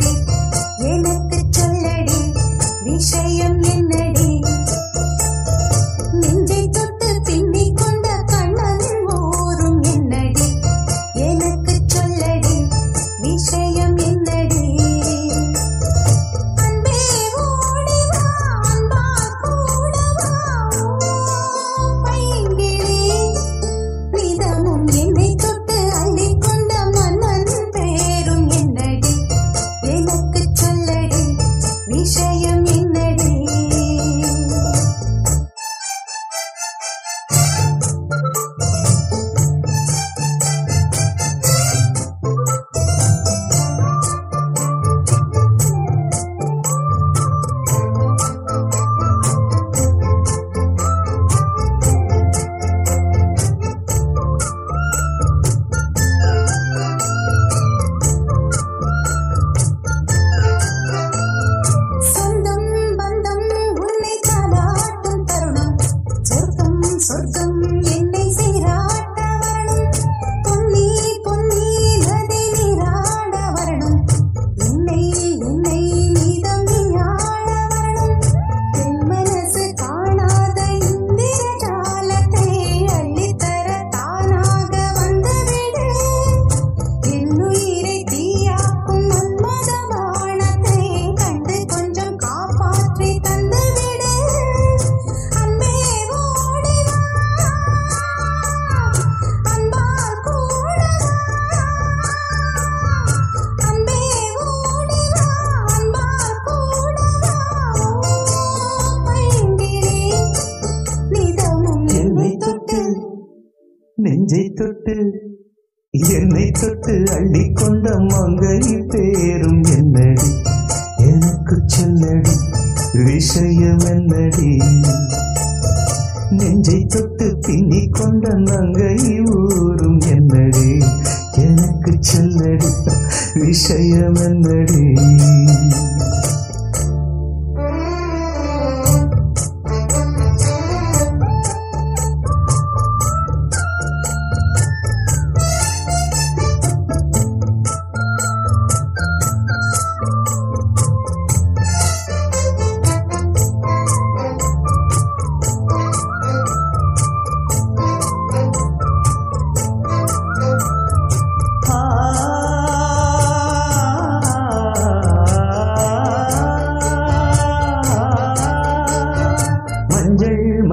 I நெஞ்சை தொட்டு என்னை தொட்டு அள்ளிக்கொண்ட மங்கை பேரும் என்னடி? எனக்கு சொல்லடி விஷயம் என்னடி? நெஞ்சை தொட்டு பின்னிக் கொண்ட நங்கை ஊரும் என்னடி? எனக்கு சொல்லடி விஷயம் என்னடி?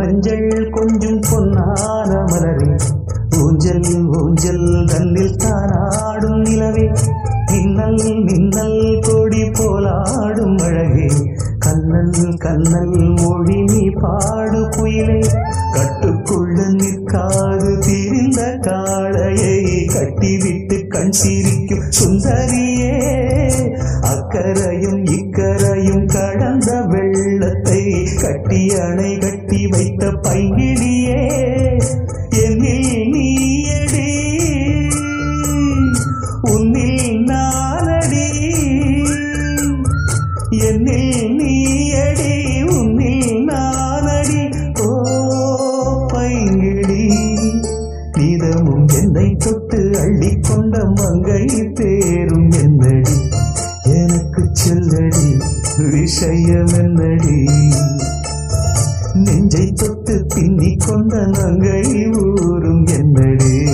மஞ்சள் கொஞ்சம் பொன்னான மலரே. ஊஞ்சல் ஊஞ்சல் தன்னில் தானாடும் நிலவே. மின்னல் மின்னல் கொடி போலாடும் அழகே. கண்ணல் கண்ணல் மொழி நீ பாடு குயிலே கட்டுக்குள்ள விஷயம் நெஞ்சை தொட்டு பின்னிக் கொண்ட நங்கை ஊரும் என்னடி.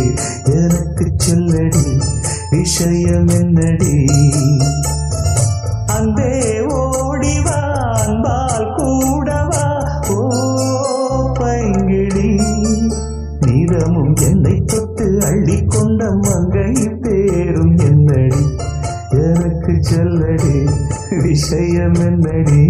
எனக்கு சொல்லடி விஷயம் என்னடி. அந்தே ஓடிவா அன்பால் கூடவா ஓ பைங்கிடி நீதமும் என்னை தொட்டு அள்ளிக்கொண்ட மங்கை பேரும் என்னடி. எனக்கு சொல்லடி விஷயம் என்னடி?